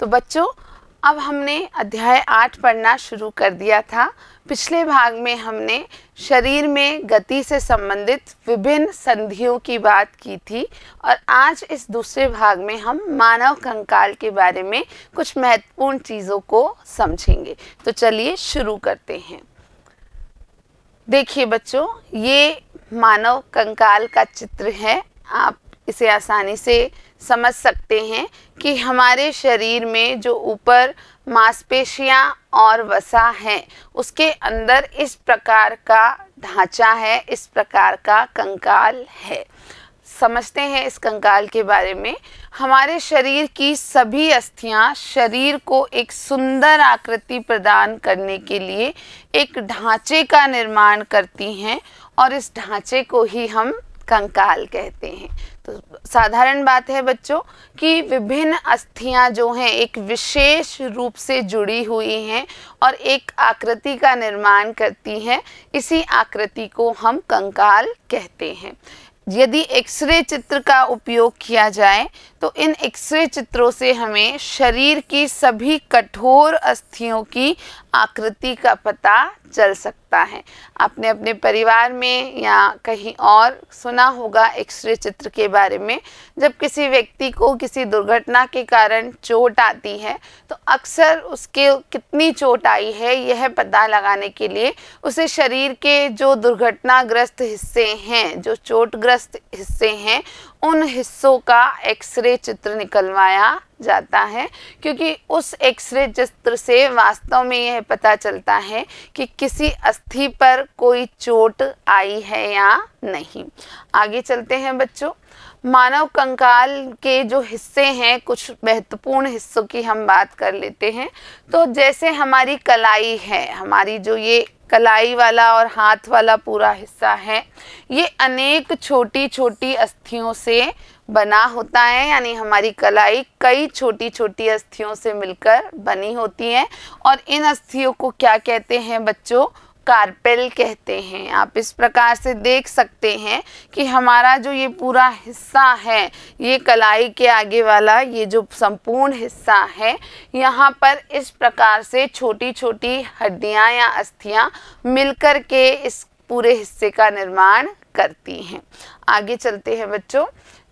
तो बच्चों, अब हमने अध्याय आठ पढ़ना शुरू कर दिया था। पिछले भाग में हमने शरीर में गति से संबंधित विभिन्न संधियों की बात की थी और आज इस दूसरे भाग में हम मानव कंकाल के बारे में कुछ महत्वपूर्ण चीज़ों को समझेंगे। तो चलिए शुरू करते हैं। देखिए बच्चों, ये मानव कंकाल का चित्र है। आप इसे आसानी से समझ सकते हैं कि हमारे शरीर में जो ऊपर मांसपेशियाँ और वसा है, उसके अंदर इस प्रकार का ढांचा है, इस प्रकार का कंकाल है। समझते हैं इस कंकाल के बारे में। हमारे शरीर की सभी अस्थियाँ शरीर को एक सुंदर आकृति प्रदान करने के लिए एक ढांचे का निर्माण करती हैं और इस ढांचे को ही हम कंकाल कहते हैं। तो साधारण बात है बच्चों कि विभिन्न अस्थियाँ जो हैं एक विशेष रूप से जुड़ी हुई हैं और एक आकृति का निर्माण करती हैं। इसी आकृति को हम कंकाल कहते हैं। यदि एक्सरे चित्र का उपयोग किया जाए तो इन एक्सरे चित्रों से हमें शरीर की सभी कठोर अस्थियों की आकृति का पता चल सकता है। आपने अपने परिवार में या कहीं और सुना होगा एक्सरे चित्र के बारे में, जब किसी व्यक्ति को किसी दुर्घटना के कारण चोट आती है तो अक्सर उसके कितनी चोट आई है यह पता लगाने के लिए उसे शरीर के जो दुर्घटनाग्रस्त हिस्से हैं, जो चोटग्रस्त हिस्से हैं उन हिस्सों का एक्सरे चित्र निकलवाया जाता है, क्योंकि उस एक्सरे चित्र से वास्तव में यह पता चलता है कि किसी अस्थि पर कोई चोट आई है या नहीं। आगे चलते हैं बच्चों। मानव कंकाल के जो हिस्से हैं, कुछ महत्वपूर्ण हिस्सों की हम बात कर लेते हैं। तो जैसे हमारी कलाई है, हमारी जो ये कलाई वाला और हाथ वाला पूरा हिस्सा है। ये अनेक छोटी छोटी अस्थियों से बना होता है, यानी हमारी कलाई कई छोटी छोटी अस्थियों से मिलकर बनी होती है। और इन अस्थियों को क्या कहते हैं बच्चों? कार्पेल कहते हैं। आप इस प्रकार से देख सकते हैं कि हमारा जो ये पूरा हिस्सा है, ये कलाई के आगे वाला ये जो संपूर्ण हिस्सा है, यहाँ पर इस प्रकार से छोटी छोटी हड्डियाँ या अस्थियाँ मिलकर के इस पूरे हिस्से का निर्माण करती हैं। आगे चलते हैं बच्चों।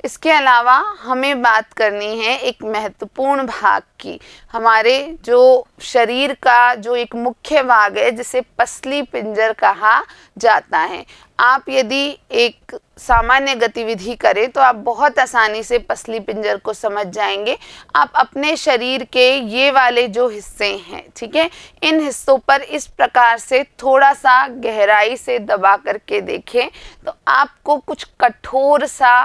इसके अलावा हमें बात करनी है एक महत्वपूर्ण भाग की। हमारे जो शरीर का जो एक मुख्य भाग है, जिसे पसली पिंजर कहा जाता है। आप यदि एक सामान्य गतिविधि करें तो आप बहुत आसानी से पसली पिंजर को समझ जाएँगे। आप अपने शरीर के ये वाले जो हिस्से हैं, ठीक है? इन हिस्सों पर इस प्रकार से थोड़ा सा गहराई से दबा करके देखें तो आपको कुछ कठोर सा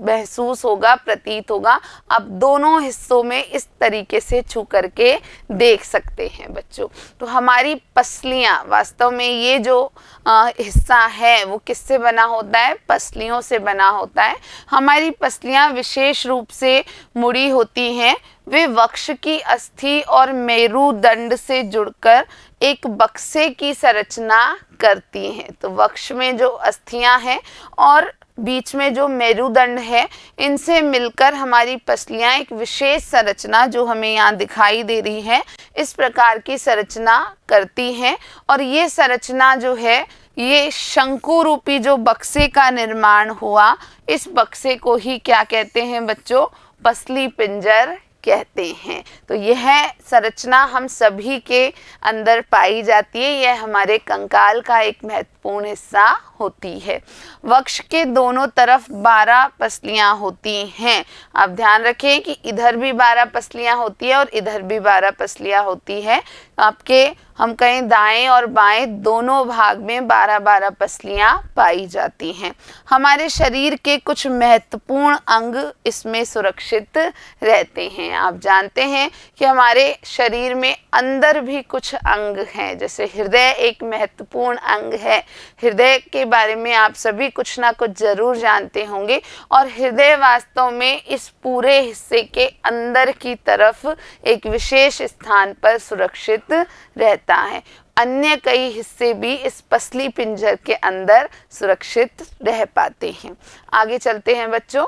महसूस होगा प्रतीत होगा। आप दोनों हिस्सों में इस तरीके से छू करके देख सकते हैं बच्चों। तो हमारी पसलियाँ वास्तव में ये जो आ, हिस्सा है वो किससे बना होता है? पसलियों से बना होता है। हमारी पसलियाँ विशेष रूप से मुड़ी होती हैं। वे वक्ष की अस्थि और मेरुदंड से जुड़कर एक बक्से की संरचना करती हैं। तो वक्ष में जो अस्थियाँ हैं और बीच में जो मेरुदंड है, इनसे मिलकर हमारी पसलियाँ एक विशेष संरचना जो हमें यहाँ दिखाई दे रही है, इस प्रकार की संरचना करती हैं। और ये संरचना जो है, ये शंकु रूपी जो बक्से का निर्माण हुआ, इस बक्से को ही क्या कहते हैं बच्चों? पसली पिंजर कहते हैं। तो यह संरचना हम सभी के अंदर पाई जाती है, यह हमारे कंकाल का एक महत्वपूर्ण हिस्सा होती है। वक्ष के दोनों तरफ़ बारह पसलियाँ होती हैं। आप ध्यान रखें कि इधर भी बारह पसलियाँ होती है और इधर भी बारह पसलियाँ होती है। आपके, हम कहें दाएँ और बाएँ दोनों भाग में बारह बारह पसलियाँ पाई जाती हैं। हमारे शरीर के कुछ महत्वपूर्ण अंग इसमें सुरक्षित रहते हैं। आप जानते हैं कि हमारे शरीर में अंदर भी कुछ अंग हैं, जैसे हृदय एक महत्वपूर्ण अंग है। हृदय के बारे में आप सभी कुछ ना कुछ ज़रूर जानते होंगे। और हृदय वास्तव में इस पूरे हिस्से के अंदर की तरफ़ एक विशेष स्थान पर सुरक्षित रहता है। अन्य कई हिस्से भी इस पसली पिंजर के अंदर सुरक्षित रह पाते हैं। आगे चलते हैं बच्चों।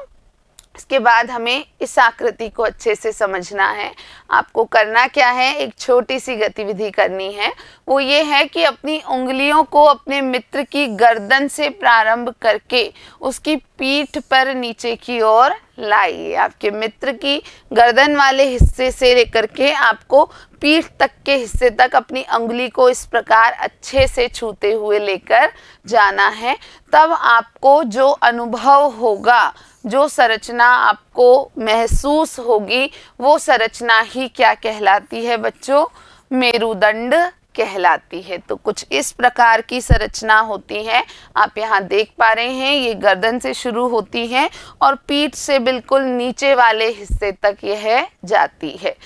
इसके बाद हमें इस आकृति को अच्छे से समझना है। आपको करना क्या है? एक छोटी सी गतिविधि करनी है। वो ये है कि अपनी उंगलियों को अपने मित्र की गर्दन से प्रारंभ करके उसकी पीठ पर नीचे की ओर लाइए आपके मित्र की गर्दन वाले हिस्से से लेकर के आपको पीठ तक के हिस्से तक अपनी उंगली को इस प्रकार अच्छे से छूते हुए लेकर जाना है। तब आपको जो अनुभव होगा, जो संरचना आपको महसूस होगी, वो संरचना ही क्या कहलाती है बच्चों? मेरुदंड कहलाती है। तो कुछ इस प्रकार की संरचना होती है। आप यहाँ देख पा रहे हैं, ये गर्दन से शुरू होती है और पीठ से बिल्कुल नीचे वाले हिस्से तक यह जाती है।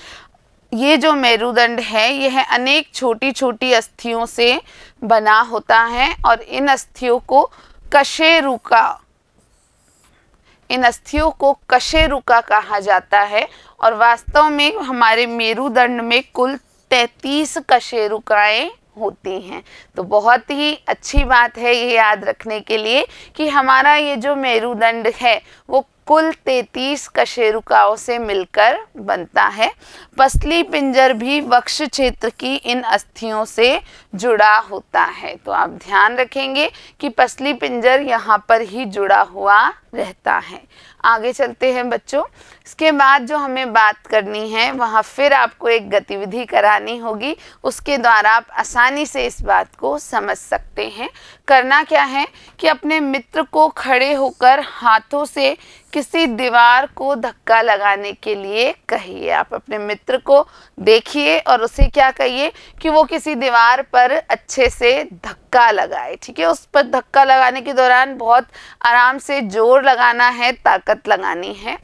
ये जो मेरुदंड है, यह अनेक छोटी छोटी अस्थियों से बना होता है और इन अस्थियों को कशेरुका इन अस्थियों को कशेरुका कहा जाता है। और वास्तव में हमारे मेरुदंड में कुल तैतीस कशेरुकाएँ होती हैं। तो बहुत ही अच्छी बात है ये याद रखने के लिए कि हमारा ये जो मेरुदंड है, वो कुल तैतीस कशेरुकाओं से मिलकर बनता है। पसली पिंजर भी वक्ष क्षेत्र की इन अस्थियों से जुड़ा होता है। तो आप ध्यान रखेंगे कि पसली पिंजर यहाँ पर ही जुड़ा हुआ रहता है। आगे चलते हैं बच्चों। इसके बाद जो हमें बात करनी है, वहाँ फिर आपको एक गतिविधि करानी होगी। उसके द्वारा आप आसानी से इस बात को समझ सकते हैं। करना क्या है कि अपने मित्र को खड़े होकर हाथों से किसी दीवार को धक्का लगाने के लिए कहिए। आप अपने मित्र को देखिए और उसे क्या कहिए कि वो किसी दीवार पर अच्छे से धक्का लगाए, ठीक है? उस पर धक्का लगाने के दौरान बहुत आराम से ज़ोर लगाना है, ताकत लगानी है।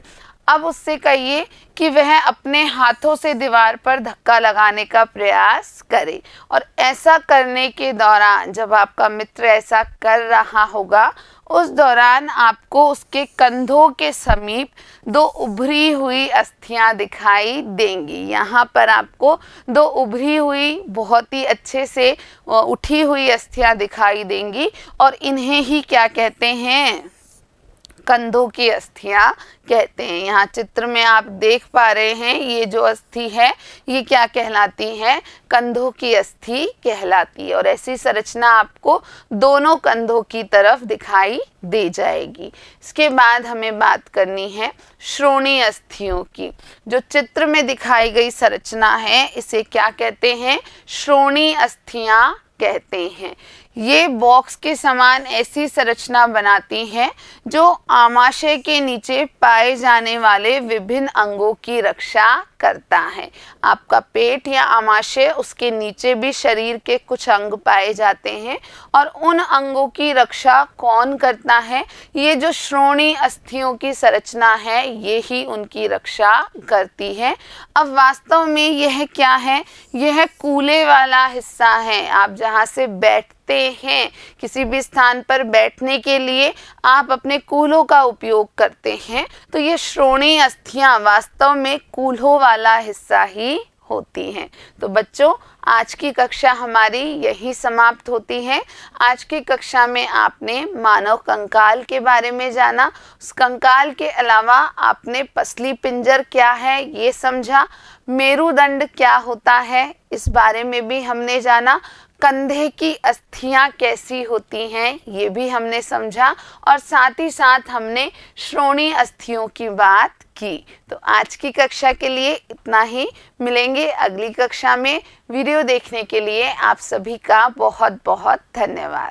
अब उससे कहिए कि वह अपने हाथों से दीवार पर धक्का लगाने का प्रयास करे। और ऐसा करने के दौरान, जब आपका मित्र ऐसा कर रहा होगा, उस दौरान आपको उसके कंधों के समीप दो उभरी हुई अस्थियाँ दिखाई देंगी। यहाँ पर आपको दो उभरी हुई, बहुत ही अच्छे से उठी हुई अस्थियाँ दिखाई देंगी। और इन्हें ही क्या कहते हैं? कंधों की अस्थियाँ कहते हैं। यहाँ चित्र में आप देख पा रहे हैं, ये जो अस्थि है, ये क्या कहलाती है? कंधों की अस्थि कहलाती है और ऐसी संरचना आपको दोनों कंधों की तरफ़ दिखाई दे जाएगी। इसके बाद हमें बात करनी है श्रोणी अस्थियों की। जो चित्र में दिखाई गई संरचना है, इसे क्या कहते हैं? श्रोणी अस्थियाँ कहते हैं। ये बॉक्स के समान ऐसी संरचना बनाती हैं जो आमाशय के नीचे पाए जाने वाले विभिन्न अंगों की रक्षा करता है। आपका पेट या आमाशय उसके नीचे भी शरीर के कुछ अंग पाए जाते हैं और उन अंगों की रक्षा कौन करता है? ये जो श्रोणी अस्थियों की संरचना है, ये ही उनकी रक्षा करती है। अब वास्तव में यह क्या है? यह कूले वाला हिस्सा है। आप जहाँ से बैठते हैं, किसी भी स्थान पर बैठने के लिए आप अपने कूलों का उपयोग करते हैं। तो ये श्रोणी अस्थियाँ वास्तव में कूल्हों वाला हिस्सा ही होती हैं। तो बच्चों, आज की कक्षा हमारी यही समाप्त होती है। आज की कक्षा में आपने मानव कंकाल के बारे में जाना। उस कंकाल के अलावा आपने पसली पिंजर क्या है, ये समझा। मेरुदंड क्या होता है, इस बारे में भी हमने जाना। कंधे की अस्थियाँ कैसी होती हैं, ये भी हमने समझा और साथ ही साथ हमने श्रोणी अस्थियों की बात की। तो आज की कक्षा के लिए इतना ही। मिलेंगे अगली कक्षा में। वीडियो देखने के लिए आप सभी का बहुत बहुत धन्यवाद।